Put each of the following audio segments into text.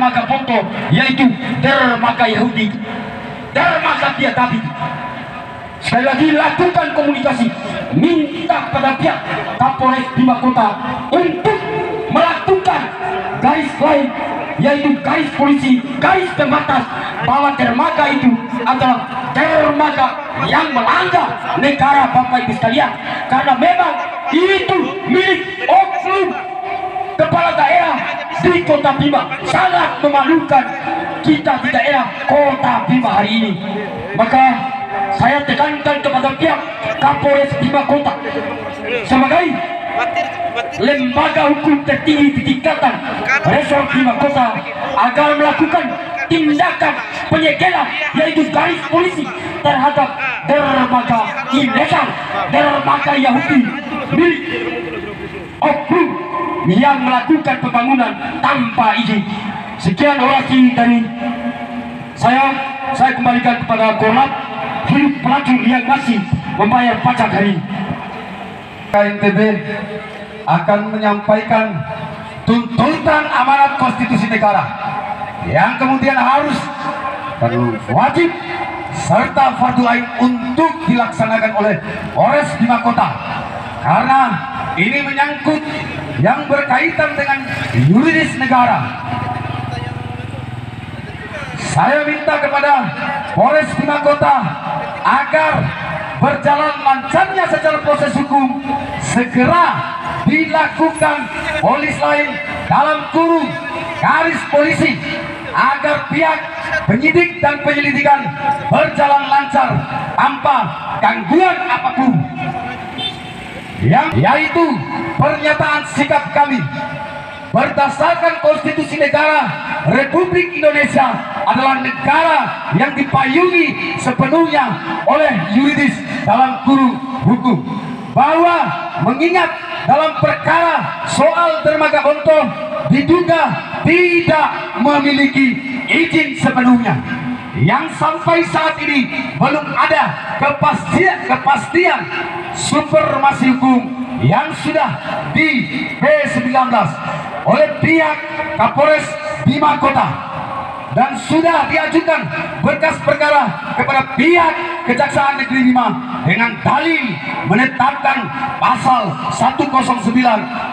dermaga Ponto yaitu dermaga Yahudi. Dermaga dia David. Sekali lagi lakukan komunikasi. Minta kepada pihak Kapolres Bima Kota untuk melakukan garis lain yaitu garis polisi, garis pembatas bahwa dermaga itu adalah dermaga yang melanggar negara Bapak Ibu sekalian. Karena memang itu milik oknum kepala daerah di kota Bima sangat memalukan kita di daerah kota Bima hari ini. Maka saya tekankan kepada pihak Kapolres Bima Kota sebagai lembaga hukum tertinggi di tingkatan Resor Bima Kota agar melakukan tindakan penyegelan yaitu garis polisi terhadap dermaga ilegal dermaga Yahudi milik oknum yang melakukan pembangunan tanpa izin. Sekian orasi dari saya. Saya kembalikan kepada Korlap hidup pelacur yang masih membayar pajak hari. Ini KNTB akan menyampaikan tuntutan amanat konstitusi negara yang kemudian harus dan wajib serta fardu ain untuk dilaksanakan oleh Polres Bima Kota. Karena ini menyangkut yang berkaitan dengan yuridis negara. Saya minta kepada Polres Bima Kota agar berjalan lancarnya secara proses hukum segera dilakukan polis lain dalam kurung garis polisi agar pihak penyidik dan penyelidikan berjalan lancar tanpa gangguan apa pun yang yaitu pernyataan sikap kami berdasarkan konstitusi negara Republik Indonesia adalah negara yang dipayungi sepenuhnya oleh yuridis dalam kurung hukum. Bahwa mengingat dalam perkara soal dermaga Bonto diduga tidak memiliki izin sepenuhnya yang sampai saat ini belum ada kepastian kepastian supermasi hukum yang sudah di B19 oleh pihak Kapolres Bima Kota. Dan sudah diajukan berkas perkara kepada pihak Kejaksaan Negeri Bima dengan dalil menetapkan pasal 109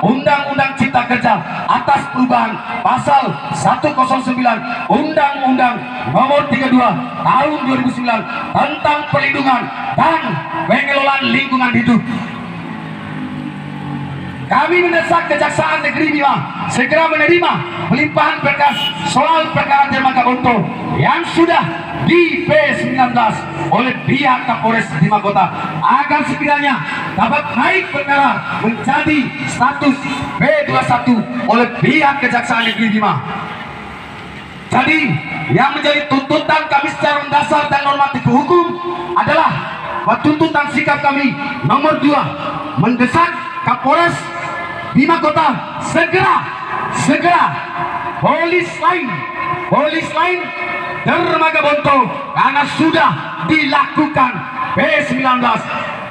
Undang-Undang Cipta Kerja atas perubahan pasal 109 Undang-Undang Nomor 32 Tahun 2009 tentang perlindungan dan pengelolaan lingkungan hidup. Kami mendesak Kejaksaan Negeri Bima segera menerima pelimpahan berkas soal perkara Bonto yang sudah di P19 oleh pihak Kapolres Bima Kota agar sekiranya dapat naik perkara menjadi status B21 oleh pihak Kejaksaan Negeri Bima. Jadi yang menjadi tuntutan kami secara mendasar dan normatif hukum adalah tuntutan sikap kami nomor dua mendesak Kapolres Bima Kota segera segera polis lain polis lain dermaga Bonto karena sudah dilakukan. P19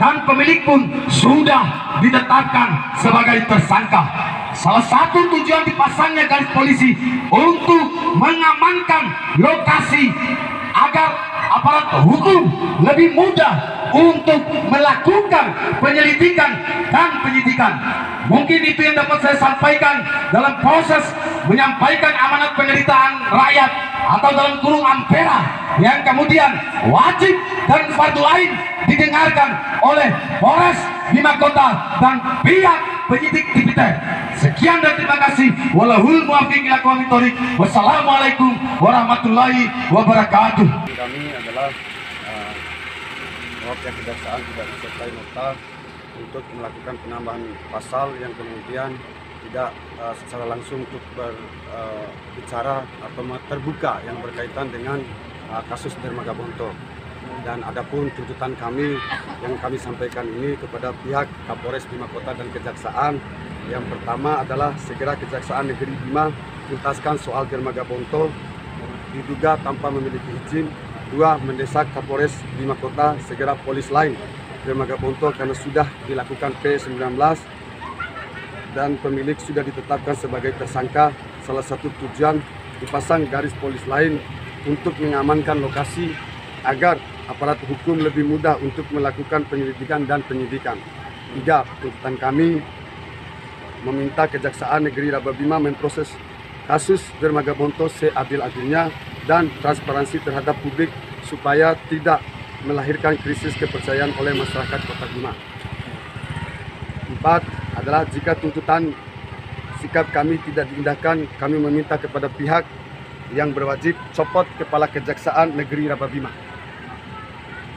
dan pemilik pun sudah ditetapkan sebagai tersangka. Salah satu tujuan dipasangnya garis polisi untuk mengamankan lokasi agar aparat hukum lebih mudah untuk melakukan penyelidikan dan penyidikan. Mungkin itu yang dapat saya sampaikan dalam proses menyampaikan amanat penderitaan rakyat atau dalam kurung ampera yang kemudian wajib dan fardu lain didengarkan oleh Polres Bima Kota dan pihak penyidik Tipiter. Sekian dan terima kasih. Walahul Wassalamualaikum warahmatullahi wabarakatuh. Kami adalah bahwa pihak kejaksaan tidak disertai nota untuk melakukan penambahan pasal yang kemudian tidak uh, secara langsung untuk berbicara uh, atau terbuka yang berkaitan dengan uh, kasus Dermaga Bonto. Dan adapun tuntutan kami yang kami sampaikan ini kepada pihak Kapolres Bima Kota dan Kejaksaan yang pertama adalah segera Kejaksaan Negeri Bima tuntaskan soal Dermaga Bonto diduga tanpa memiliki izin Dua, mendesak Kapolres Bima Kota segera polis lain Dermaga Ponto karena sudah dilakukan P19 dan pemilik sudah ditetapkan sebagai tersangka. Salah satu tujuan dipasang garis polis lain untuk mengamankan lokasi agar aparat hukum lebih mudah untuk melakukan penyelidikan dan penyidikan. Tiga, tuntutan kami meminta Kejaksaan Negeri Rababima memproses kasus Dermaga Bonto seadil-adilnya dan transparansi terhadap publik supaya tidak melahirkan krisis kepercayaan oleh masyarakat Kota Bima. Empat adalah jika tuntutan sikap kami tidak diindahkan, kami meminta kepada pihak yang berwajib copot kepala Kejaksaan Negeri Rababima.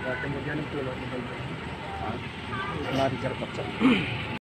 kemudian itu lari